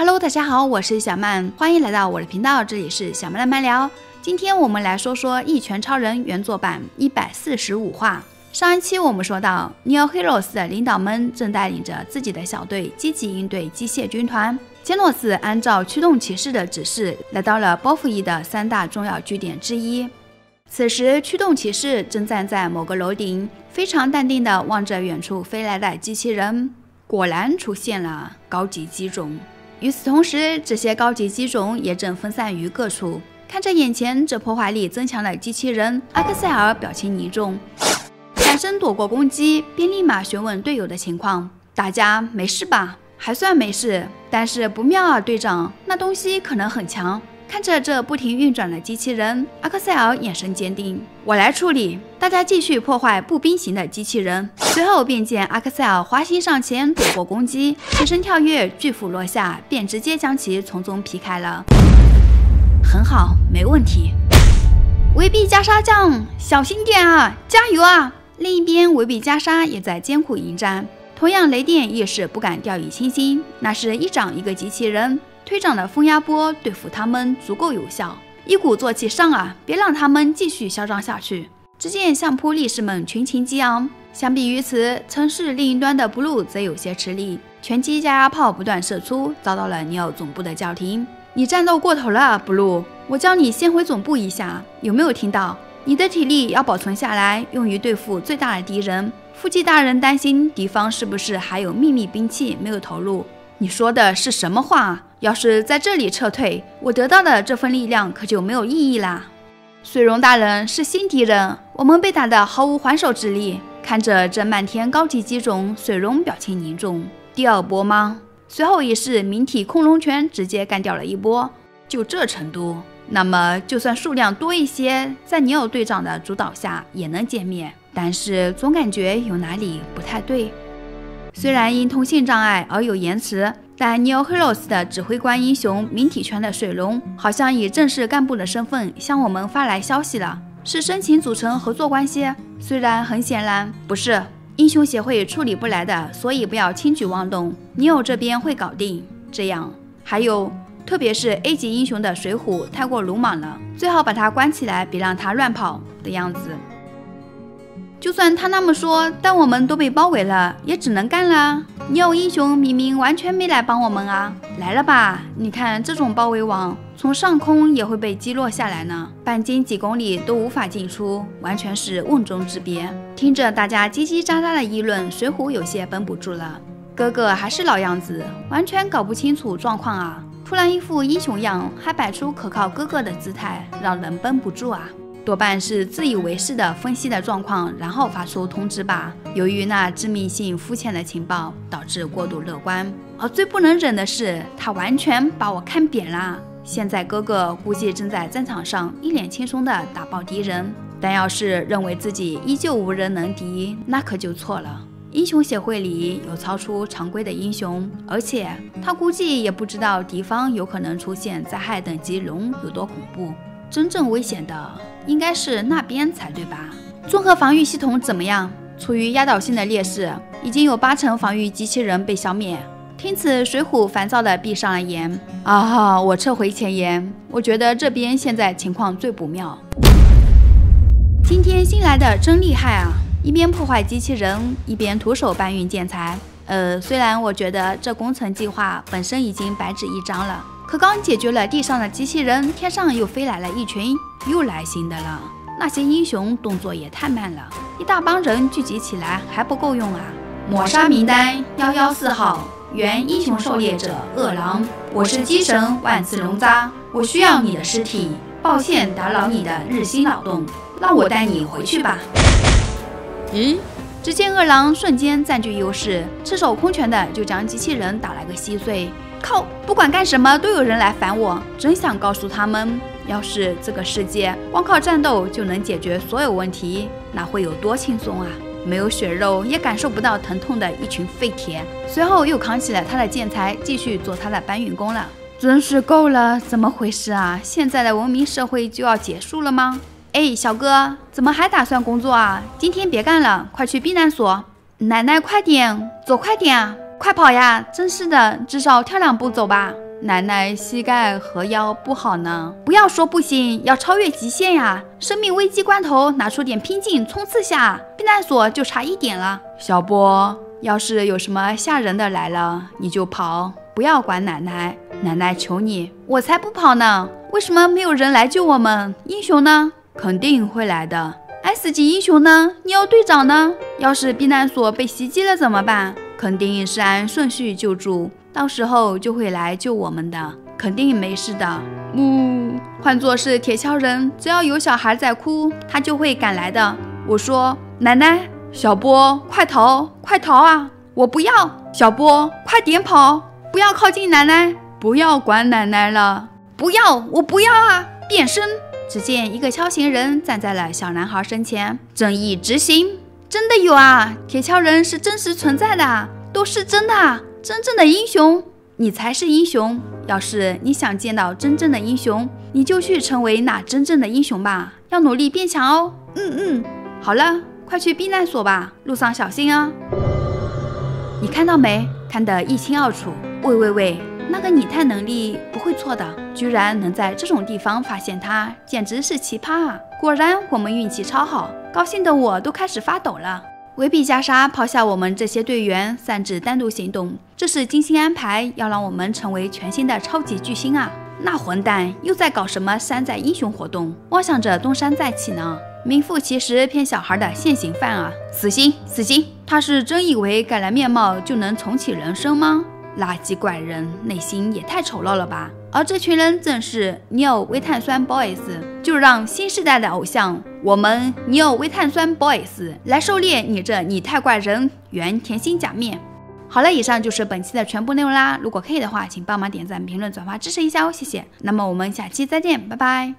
Hello，大家好，我是小曼，欢迎来到我的频道，这里是小曼的慢聊。今天我们来说说《一拳超人》原作版一百四十五话。上一期我们说到，Neo Heroes 的领导们正带领着自己的小队积极应对机械军团。杰诺斯按照驱动骑士的指示，来到了波伏伊的三大重要据点之一。此时，驱动骑士正站在某个楼顶，非常淡定地望着远处飞来的机器人。果然出现了高级机种。与此同时，这些高级机种也正分散于各处。看着眼前这破坏力增强的机器人，阿克塞尔表情凝重，闪身躲过攻击，便立马询问队友的情况：“大家没事吧？”“还算没事，但是不妙啊，队长，那东西可能很强。”看着这不停运转的机器人，阿克塞尔眼神坚定：“我来处理。”大家继续破坏步兵型的机器人。随后便见阿克塞尔滑行上前躲过攻击，起身跳跃，巨斧落下，便直接将其从中劈开了。很好，没问题。维比加沙酱，小心点啊，加油啊！另一边，维比加沙也在艰苦迎战。同样，雷电也是不敢掉以轻心，那是一掌一个机器人。推涨的风压波对付他们足够有效，一鼓作气上啊！别让他们继续嚣张下去。只见相扑力士们群情激昂，相比于此，城市另一端的 Blue 则有些吃力。拳击加压炮不断射出，遭到了尼奥总部的叫停。你战斗过头了，Blue！我叫你先回总部一下，有没有听到？你的体力要保存下来，用于对付最大的敌人。夫妻大人担心敌方是不是还有秘密兵器没有投入？你说的是什么话？要是在这里撤退，我得到的这份力量可就没有意义啦。水溶大人是新敌人，我们被打得毫无还手之力。看着这漫天高级机种，水溶表情凝重。第二波吗？随后也是明体恐龙拳直接干掉了一波，就这程度，那么就算数量多一些，在尼奥队长的主导下也能歼灭。但是总感觉有哪里不太对。虽然因通信障碍而有延迟，但 Neo Heroes 的指挥官英雄明体拳的水龙好像以正式干部的身份向我们发来消息了，是申请组成合作关系。虽然很显然不是英雄协会处理不来的，所以不要轻举妄动，Neo 这边会搞定。这样，还有，特别是 A 级英雄的水虎太过鲁莽了，最好把他关起来，别让他乱跑的样子。就算他那么说，但我们都被包围了，也只能干了。你有英雄明明完全没来帮我们啊，来了吧？你看这种包围网，从上空也会被击落下来呢，半径几公里都无法进出，完全是瓮中之鳖。听着大家叽叽喳喳的议论，水虎有些绷不住了。哥哥还是老样子，完全搞不清楚状况啊！突然一副英雄样，还摆出可靠哥哥的姿态，让人绷不住啊！多半是自以为是的分析的状况，然后发出通知吧。由于那致命性肤浅的情报，导致过度乐观。而最不能忍的是，他完全把我看扁了。现在哥哥估计正在战场上一脸轻松地打爆敌人，但要是认为自己依旧无人能敌，那可就错了。英雄协会里有超出常规的英雄，而且他估计也不知道敌方有可能出现灾害等级龙有多恐怖。真正危险的应该是那边才对吧？综合防御系统怎么样？处于压倒性的劣势，已经有八成防御机器人被消灭。听此，水虎烦躁地闭上了眼。啊，我撤回前言，我觉得这边现在情况最不妙。今天新来的真厉害啊！一边破坏机器人，一边徒手搬运建材。呃，虽然我觉得这工程计划本身已经白纸一张了。可刚解决了地上的机器人，天上又飞来了一群，又来新的了。那些英雄动作也太慢了，一大帮人聚集起来还不够用啊！抹杀名单幺幺四号，原英雄狩猎者饿狼，我是机神万次龙扎，我需要你的尸体。抱歉打扰你的日薪劳动，那我带你回去吧。咦？只见饿狼瞬间占据优势，赤手空拳的就将机器人打了个稀碎。靠！不管干什么都有人来烦我，真想告诉他们，要是这个世界光靠战斗就能解决所有问题，那会有多轻松啊！没有血肉也感受不到疼痛的一群废铁。随后又扛起了他的建材，继续做他的搬运工了。真是够了，怎么回事啊？现在的文明社会就要结束了吗？哎，小哥，怎么还打算工作啊？今天别干了，快去避难所。奶奶，快点，走快点啊！快跑呀！真是的，至少跳两步走吧。奶奶膝盖和腰不好呢。不要说不行，要超越极限呀！生命危机关头，拿出点拼劲冲刺下。避难所就差一点了。小波，要是有什么吓人的来了，你就跑，不要管奶奶。奶奶求你，我才不跑呢！为什么没有人来救我们？英雄呢？肯定会来的。S 级英雄呢？你要队长呢？要是避难所被袭击了怎么办？肯定是按顺序救助。到时候就会来救我们的，肯定没事的。呜，换作是铁锹人，只要有小孩在哭，他就会赶来的。我说：“奶奶，小波，快逃，快逃啊！”我不要，小波，快点跑，不要靠近奶奶，不要管奶奶了，不要，我不要啊！变身，只见一个锹形人站在了小男孩身前，正义执行，真的有啊！铁锹人是真实存在的，都是真的。真正的英雄，你才是英雄。要是你想见到真正的英雄，你就去成为那真正的英雄吧。要努力变强哦。嗯嗯，好了，快去避难所吧，路上小心啊。你看到没？看得一清二楚。喂喂喂，那个拟态能力不会错的，居然能在这种地方发现他，简直是奇葩啊！果然我们运气超好，高兴的我都开始发抖了。维比加莎抛下我们这些队员，擅自单独行动，这是精心安排，要让我们成为全新的超级巨星啊！那混蛋又在搞什么山寨英雄活动，妄想着东山再起呢？名副其实骗小孩的现行犯啊！死心，死心！他是真以为改了面貌就能重启人生吗？垃圾怪人，内心也太丑陋了吧！而这群人正是 Neo 微碳酸 boys，就让新时代的偶像我们 Neo 微碳酸 boys 来狩猎你这你太怪人原甜心假面。好了，以上就是本期的全部内容啦。如果可以的话，请帮忙点赞、评论、转发支持一下哦，谢谢。那么我们下期再见，拜拜。